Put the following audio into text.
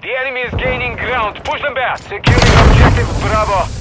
The enemy is gaining ground. Push them back. Securing objective Bravo.